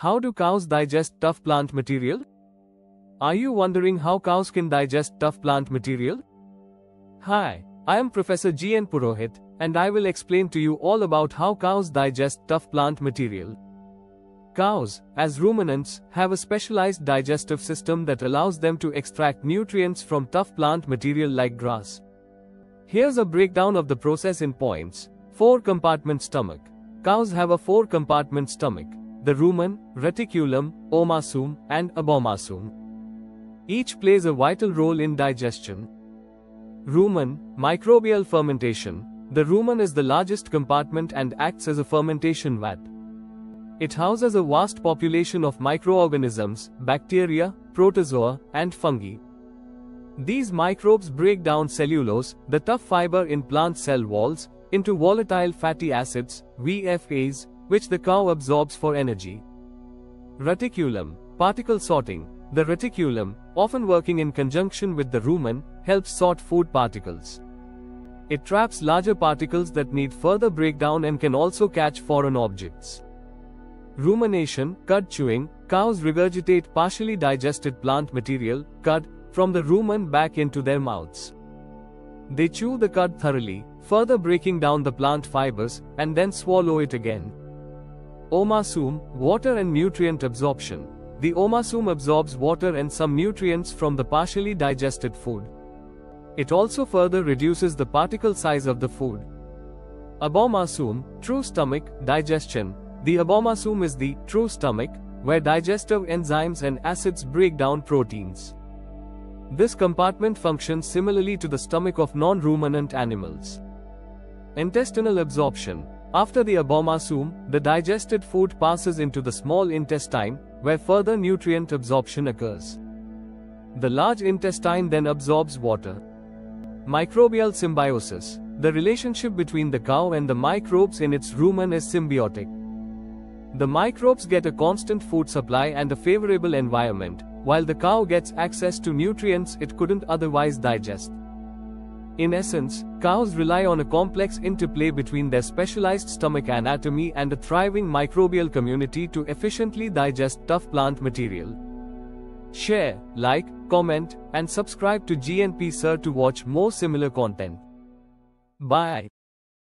How do cows digest tough plant material? Are you wondering how cows can digest tough plant material? Hi, I am Professor G.N. Purohit, and I will explain to you all about how cows digest tough plant material. Cows, as ruminants, have a specialized digestive system that allows them to extract nutrients from tough plant material like grass. Here's a breakdown of the process in points. 4 compartment stomach. Cows have a 4 compartment stomach the rumen, reticulum, omasum, and abomasum. Each plays a vital role in digestion. Rumen, microbial fermentation. The rumen is the largest compartment and acts as a fermentation vat. It houses a vast population of microorganisms, bacteria, protozoa, and fungi. These microbes break down cellulose, the tough fiber in plant cell walls, into volatile fatty acids, VFAs, which the cow absorbs for energy. Reticulum, particle sorting. The reticulum, often working in conjunction with the rumen, helps sort food particles. It traps larger particles that need further breakdown and can also catch foreign objects. Rumination, cud chewing, cows regurgitate partially digested plant material, cud, from the rumen back into their mouths. They chew the cud thoroughly, further breaking down the plant fibers, and then swallow it again. Omasum, water and nutrient absorption. The omasum absorbs water and some nutrients from the partially digested food. It also further reduces the particle size of the food. Abomasum, true stomach, digestion. The abomasum is the true stomach, where digestive enzymes and acids break down proteins. This compartment functions similarly to the stomach of non-ruminant animals. Intestinal absorption. After the abomasum, the digested food passes into the small intestine, where further nutrient absorption occurs. The large intestine then absorbs water. Microbial symbiosis. The relationship between the cow and the microbes in its rumen is symbiotic. The microbes get a constant food supply and a favorable environment, while the cow gets access to nutrients it couldn't otherwise digest. In essence, cows rely on a complex interplay between their specialized stomach anatomy and a thriving microbial community to efficiently digest tough plant material. Share, like, comment, and subscribe to GNP Sir to watch more similar content. Bye.